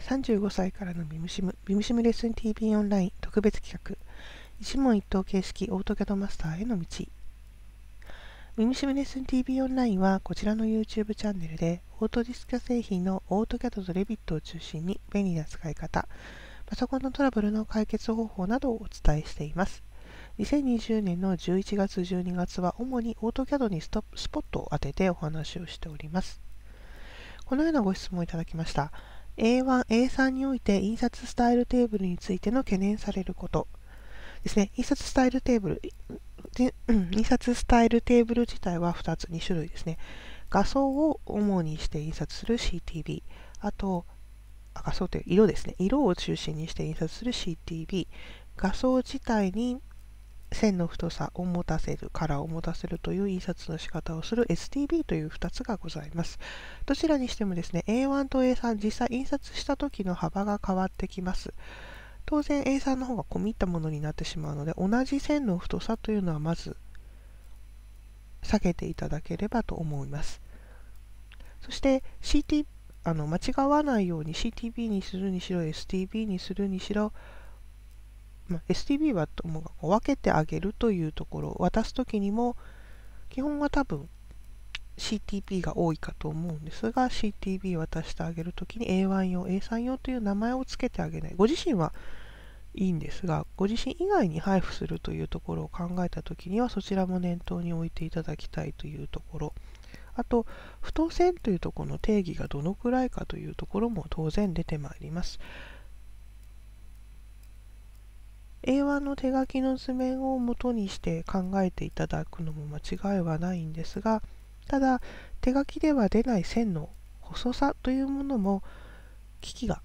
35歳からの BIM/CIM BIM/CIM レッスン TV オンライン特別企画。一問一答形式 AutoCAD マスターへの道。 BIM/CIM レッスン TV オンラインはこちらの YouTube チャンネルで Autodesk 製品の AutoCAD と Revit を中心に便利な使い方パソコンのトラブルの解決方法などをお伝えしています。2020年の11月12月は主に AutoCAD にスポットを当ててお話をしております。このようなご質問をいただきました。A1、A3 において印刷スタイルテーブルについての懸念されることですね。印刷スタイルテーブル、印刷スタイルテーブル自体は2つ、2種類ですね。画像を主にして印刷する CTB、あと、あ画像という色ですね。色を中心にして印刷する CTB、画像自体に線の太さを持たせる、カラーを持たせるという印刷の仕方をする STB という2つがございます。どちらにしてもですね、A1 と A3 実際印刷した時の幅が変わってきます。当然 A3 の方が込み入ったものになってしまうので、同じ線の太さというのはまず下げていただければと思います。そして CT あの間違わないように CTB にするにしろ STB にするにしろまあ、STB はともかく分けてあげるというところ渡すときにも基本は多分 CTP が多いかと思うんですが CTB 渡してあげるときに A1 用 A3 用という名前を付けてあげない。ご自身はいいんですがご自身以外に配布するというところを考えたときにはそちらも念頭に置いていただきたいというところ。あと太線というところの定義がどのくらいかというところも当然出てまいります。A1 の手書きの図面を元にして考えていただくのも間違いはないんですがただ手書きでは出ない線の細さというものも機器が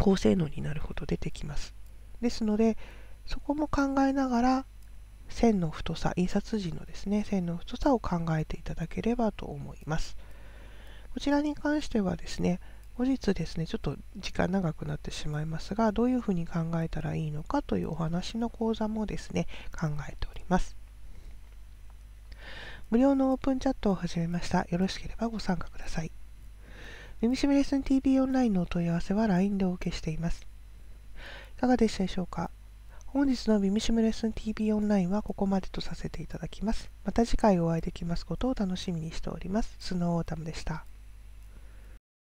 高性能になるほど出てきます。ですのでそこも考えながら線の太さ印刷時のですね線の太さを考えていただければと思います。こちらに関してはですね後日ですね、ちょっと時間長くなってしまいますが、どういうふうに考えたらいいのかというお話の講座もですね、考えております。無料のオープンチャットを始めました。よろしければご参加ください。 BIM/CIM レッスン TV オンラインのお問い合わせは LINE でお受けしています。いかがでしたでしょうか？本日の BIM/CIM レッスン TV オンラインはここまでとさせていただきます。また次回お会いできますことを楽しみにしております。スノーオータムでした。